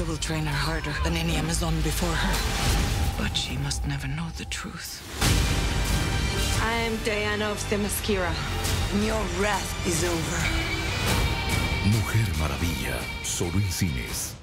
You will train her harder than any Amazon before her. But she must never know the truth. I am Diana of Themyscira. Your wrath is over. Mujer Maravilla, solo en cines.